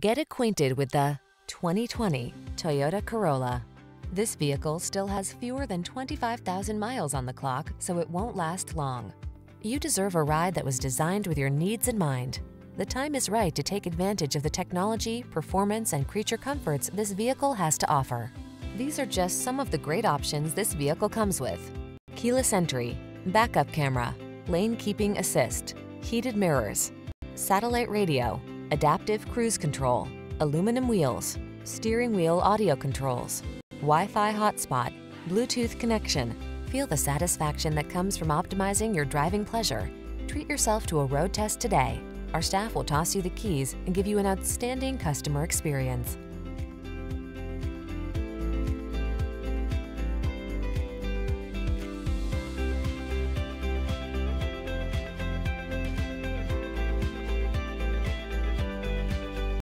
Get acquainted with the 2020 Toyota Corolla. This vehicle still has fewer than 25,000 miles on the clock, so it won't last long. You deserve a ride that was designed with your needs in mind. The time is right to take advantage of the technology, performance, and creature comforts this vehicle has to offer. These are just some of the great options this vehicle comes with. Keyless entry, backup camera, lane keeping assist, heated mirrors, satellite radio, adaptive cruise control, aluminum wheels, steering wheel audio controls, Wi-Fi hotspot, Bluetooth connection. Feel the satisfaction that comes from optimizing your driving pleasure. Treat yourself to a road test today. Our staff will toss you the keys and give you an outstanding customer experience.